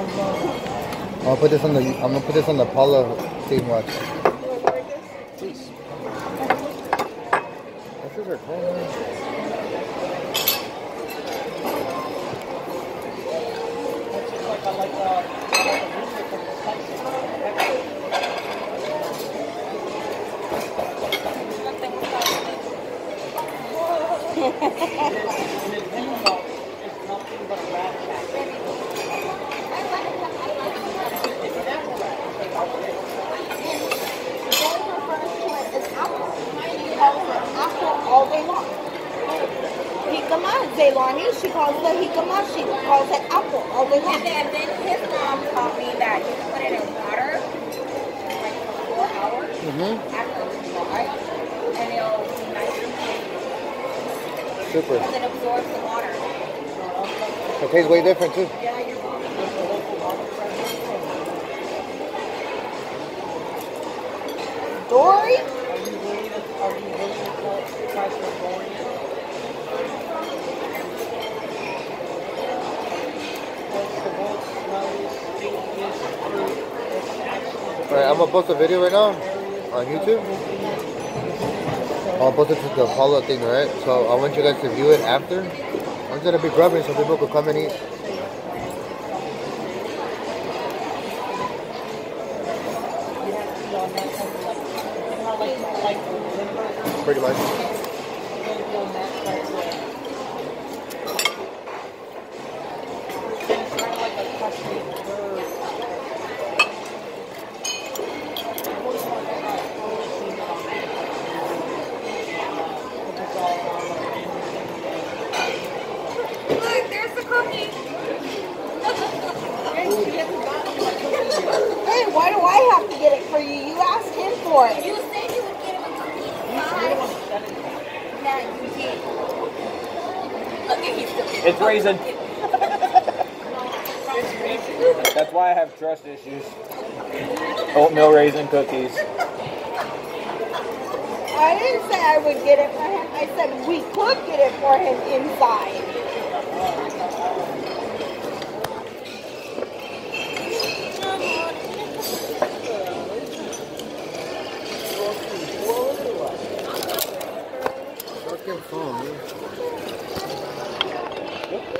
I'm gonna put this on the. I'm gonna put this on the Pala thing. Watch. Please. Is her cold. all Jicama, Zaylani, she calls it jicama, she calls it apple all day long. And then, then his mom taught me that you can put it in water, like for four hours Mhm. after it's dry, and it'll be nice and tasty. Super. Because it absorbs the water. It tastes way different too. Yeah, you're Dory, I'm gonna post a video right now on YouTube. I'll post it to the Pala thing, right? So I want you guys to view it after. I'm gonna be grubbing so people can come and eat. Pretty much. Hey, why do I have to get it for you? You asked him for it. You said you would get him a cookie. Fine. Now you did. Okay, he's still It's raisin. That's why I have trust issues. Oatmeal raisin cookies. I didn't say I would get it for him. I said we could get it for him inside. fucking phone, man.